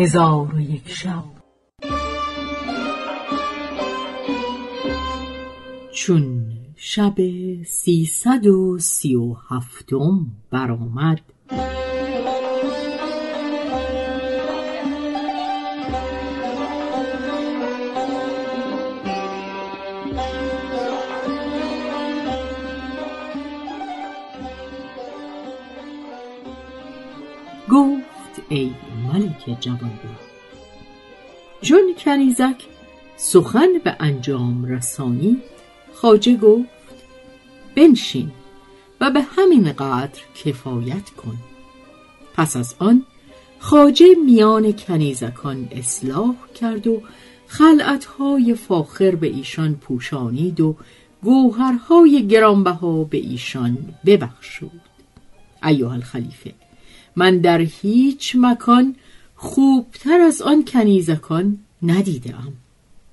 هزار و یک شب. چون شب سیصد و سی و هفتم برآمد گفت ای ملک جوانبخت چون کنیزک سخن به انجام رسانی؟ خاجه گفت بنشین و به همین قدر کفایت کن. پس از آن خاجه میان کنیزکان اصلاح کرد و خلعتهای فاخر به ایشان پوشانید و گوهرهای گرانبها به ایشان ببخشود. ایها الخلیفه من در هیچ مکان خوبتر از آن کنیزکان ندیدم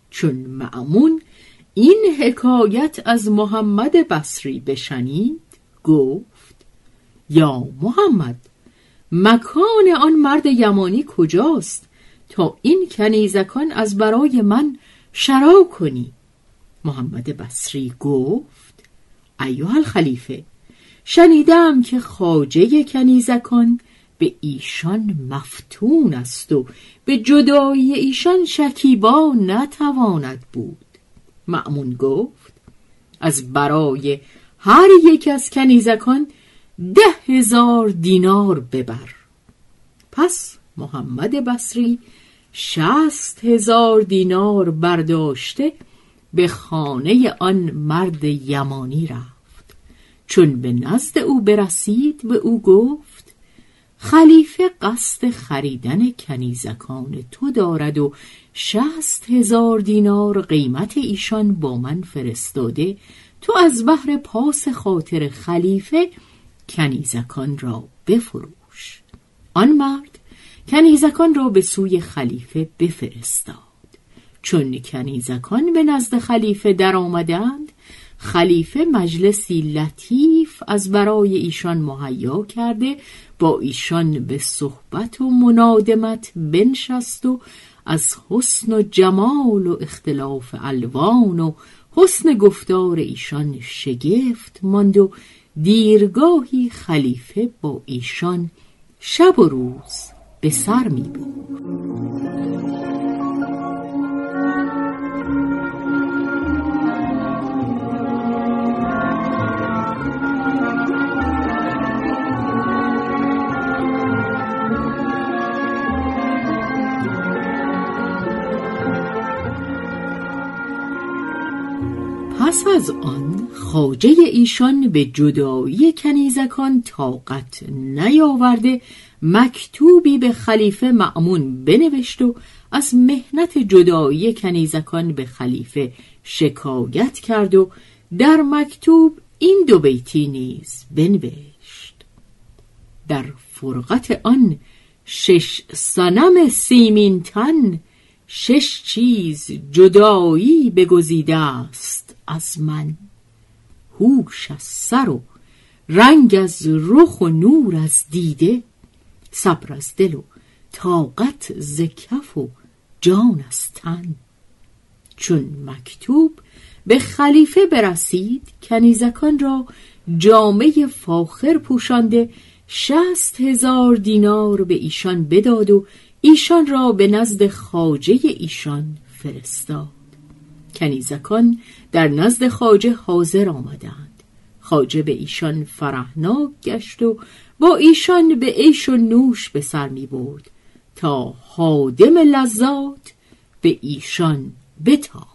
چون معمون این حکایت از محمد بصری بشنید گفت یا محمد مکان آن مرد یمانی کجاست تا این کنیزکان از برای من شرا کنی؟ محمد بصری گفت ایها الخلیفه شنیدم که خاجه کنیزکان به ایشان مفتون است و به جدایی ایشان شکیبا نتواند بود. معمون گفت از برای هر یک از کنیزکان ده هزار دینار ببر. پس محمد بصری شست هزار دینار برداشته به خانه آن مرد یمانی رفت. چون به نزد او برسید به او گفت خلیفه قصد خریدن کنیزکان تو دارد و شست هزار دینار قیمت ایشان با من فرستاده. تو از بحر پاس خاطر خلیفه کنیزکان را بفروش. آن مرد کنیزکان را به سوی خلیفه بفرستاد. چون کنیزکان به نزد خلیفه در آمدند خلیفه مجلسی لطیف از برای ایشان مهیا کرده با ایشان به صحبت و منادمت بنشست و از حسن و جمال و اختلاف الوان و حسن گفتار ایشان شگفت ماند و دیرگاهی خلیفه با ایشان شب و روز به سر می پس از آن خاجه ایشان به جدایی کنیزکان طاقت نیاورده مکتوبی به خلیفه معمون بنوشت و از مهنت جدایی کنیزکان به خلیفه شکایت کرد و در مکتوب این دو بیتی نیز بنوشت. در فرقت آن شش سنم سیمین تن شش چیز جدایی بگزیده است. از من. هوش از سر و رنگ از رخ و نور از دیده. صبر از دل و طاقت ز کف و جان از تن. چون مکتوب به خلیفه برسید کنیزکان را جامعه فاخر پوشانده شست هزار دینار به ایشان بداد و ایشان را به نزد خاجه ایشان فرستاد. کنیزکان در نزد خاجه حاضر آمدند. خاجه به ایشان فرهناک گشت و با ایشان به عیش و نوش به سر می برد تا حادم لذات به ایشان بتا.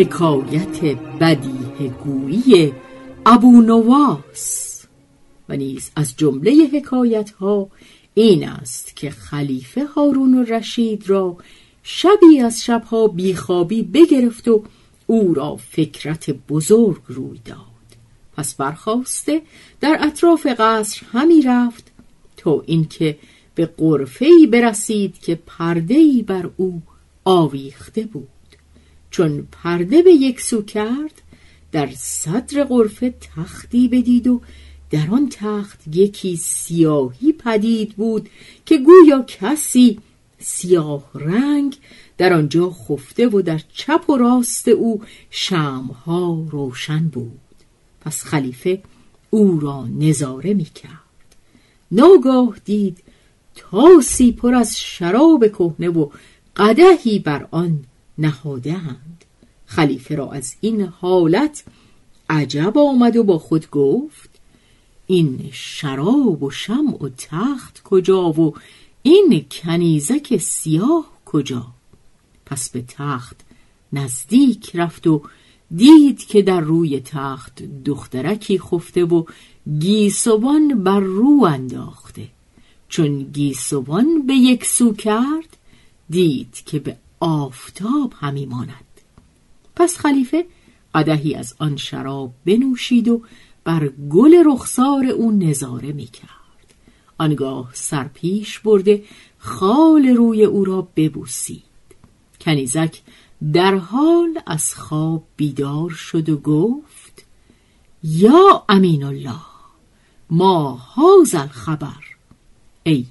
حکایت بدیه گویی ابو نواس. و نیز از جمله حکایت ها این است که خلیفه هارون و رشید را شبی از شبها بیخوابی بگرفت و او را فکرت بزرگ روی داد. پس برخواسته در اطراف قصر همی رفت تا اینکه به قرفه‌ای برسید که پرده‌ای بر او آویخته بود. چون پرده به یک سو کرد در صدر قرفه تختی بدید و در آن تخت یکی سیاهی پدید بود که گویا کسی سیاه رنگ در آنجا خفته و در چپ و راست او شمها روشن بود. پس خلیفه او را نظاره می کرد ناگاه دید تاسی پر از شراب کهنه و قدهی بر آن نهادهاند. خلیفه را از این حالت عجب آمد و با خود گفت این شراب و شمع و تخت کجا و این کنیزک سیاه کجا؟ پس به تخت نزدیک رفت و دید که در روی تخت دخترکی خفته و گیسوان بر رو انداخته. چون گیسوان به یک سو کرد دید که به آفتاب همی ماند. پس خلیفه قدهی از آن شراب بنوشید و بر گل رخسار او نظاره می کرد. آنگاه سرپیش برده خال روی او را ببوسید. کنیزک در حال از خواب بیدار شد و گفت یا امین الله ما هازل خبر ای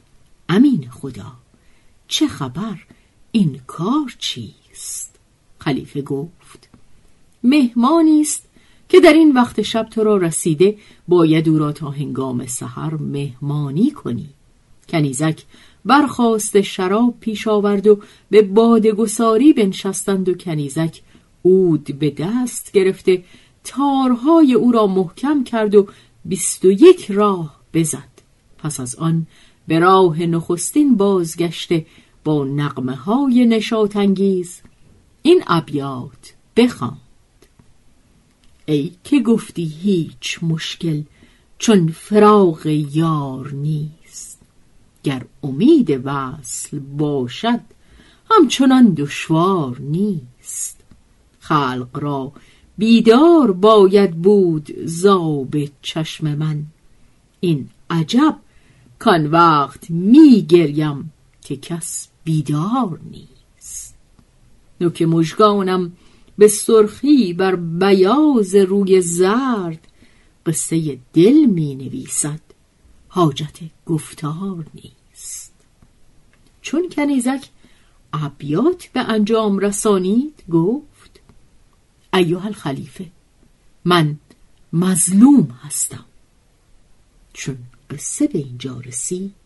امین خدا چه خبر؟ این کار چیست؟ خلیفه گفت مهمانی است که در این وقت شب تو را رسیده باید او را تا هنگام سحر مهمانی کنی. کنیزک برخواست شراب پیش آورد و به بادگساری بنشستند و کنیزک اود به دست گرفته تارهای او را محکم کرد و بیست و یک راه بزد. پس از آن به راه نخستین بازگشته با نقمه های نشاتانگیز این ابیات بخواند. ای که گفتی هیچ مشکل چون فراغ یار نیست گر امید وصل باشد همچنان دشوار نیست. خلق را بیدار باید بود زاب چشم من این عجب کان وقت می گریم که کس بیدار نیست. نوک مژگانم به سرخی بر بیاز روی زرد قصه دل می نویسد حاجت گفتار نیست. چون کنیزک ابیات به انجام رسانید گفت ایوه الخلیفه من مظلوم هستم. چون قصه به اینجا رسید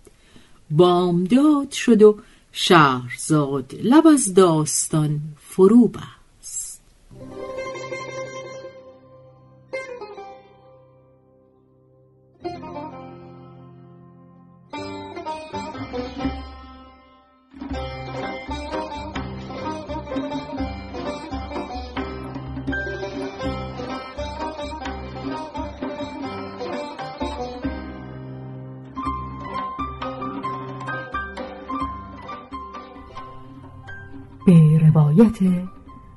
بامداد شد و شهرزاد لب از داستان فرو بست. به روایت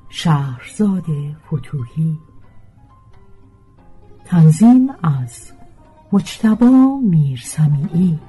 شهرزاد فتوهی تنظیم از مجتبا میرسمیعی.